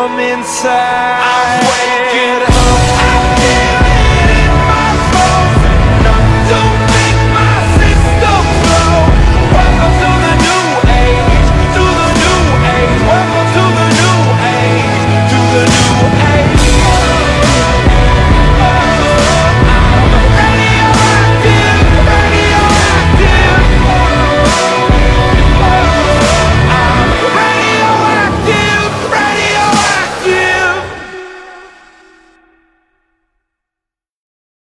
come inside. I'm waking